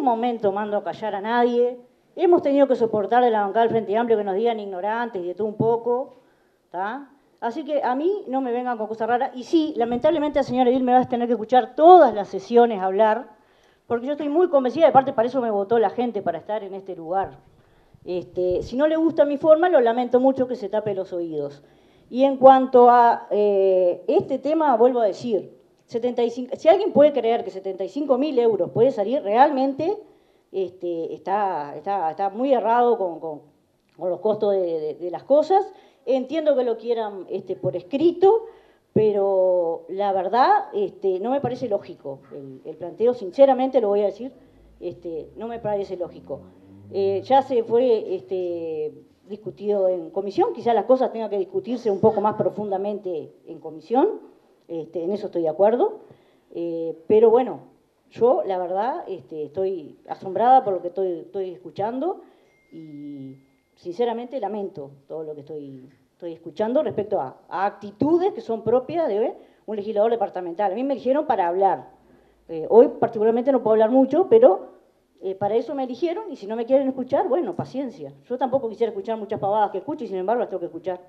ningún momento mando a callar a nadie. Hemos tenido que soportar de la bancada del Frente Amplio que nos digan ignorantes y de todo un poco. Así que a mí no me vengan con cosas raras. Y sí, lamentablemente señora Edil me vas a tener que escuchar todas las sesiones hablar, porque yo estoy muy convencida, de parte para eso me votó la gente, para estar en este lugar. Este, si no le gusta mi forma, lo lamento mucho que se tape los oídos. Y en cuanto a eh, este tema, vuelvo a decir, 75, si alguien puede creer que 75 mil euros puede salir, realmente este, está, está, muy errado con, los costos de, las cosas. Entiendo que lo quieran este, por escrito, pero la verdad este, no me parece lógico el, planteo, sinceramente lo voy a decir, este, no me parece lógico. Eh, ya se fue discutido en comisión, quizás las cosas tengan que discutirse un poco más profundamente en comisión, este, en eso estoy de acuerdo, eh, pero bueno, yo la verdad este, estoy asombrada por lo que estoy, escuchando y sinceramente lamento todo lo que estoy, escuchando respecto a, actitudes que son propias de un legislador departamental. A mí me eligieron para hablar. Eh, hoy particularmente no puedo hablar mucho, pero eh, para eso me eligieron y si no me quieren escuchar, bueno, paciencia. Yo tampoco quisiera escuchar muchas pavadas que escucho y sin embargo las tengo que escuchar.